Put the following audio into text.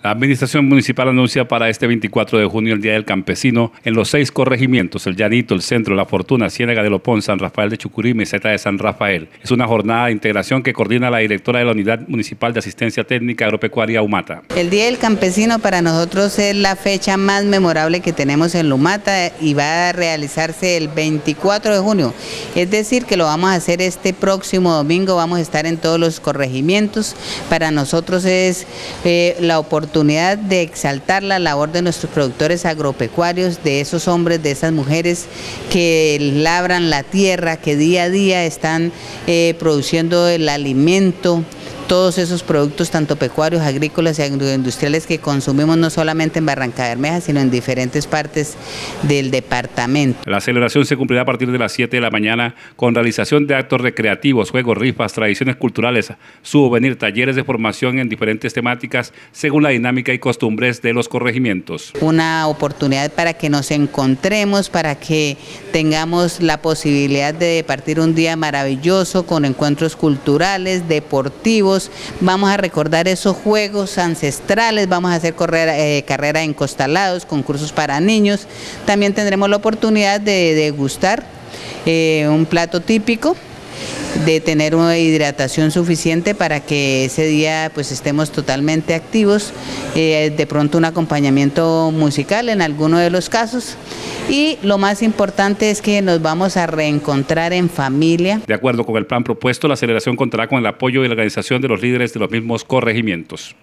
La Administración Municipal anuncia para este 24 de junio el Día del Campesino en los seis corregimientos, el Llanito, el Centro, La Fortuna, Ciénaga de Lopón, San Rafael de Chucurí, Meseta de San Rafael. Es una jornada de integración que coordina la directora de la Unidad Municipal de Asistencia Técnica Agropecuaria Humata. El Día del Campesino para nosotros es la fecha más memorable que tenemos en Lumata y va a realizarse el 24 de junio. Es decir, que lo vamos a hacer este próximo domingo, vamos a estar en todos los corregimientos. Para nosotros es eh, la oportunidad oportunidad de exaltar la labor de nuestros productores agropecuarios, de esos hombres, de esas mujeres que labran la tierra, que día a día están eh, produciendo el alimento todos esos productos, tanto pecuarios, agrícolas y agroindustriales que consumimos no solamente en Barranca Bermeja, sino en diferentes partes del departamento. La celebración se cumplirá a partir de las 7 de la mañana con realización de actos recreativos, juegos, rifas, tradiciones culturales, souvenir, talleres de formación en diferentes temáticas según la dinámica y costumbres de los corregimientos. Una oportunidad para que nos encontremos, para que tengamos la posibilidad de partir un día maravilloso con encuentros culturales, deportivos, vamos a recordar esos juegos ancestrales, vamos a hacer eh, carrera en costalados, concursos para niños, también tendremos la oportunidad de degustar eh, un plato típico de tener una hidratación suficiente para que ese día pues estemos totalmente activos, eh, de pronto un acompañamiento musical en alguno de los casos y lo más importante es que nos vamos a reencontrar en familia. De acuerdo con el plan propuesto, la aceleración contará con el apoyo y la organización de los líderes de los mismos corregimientos.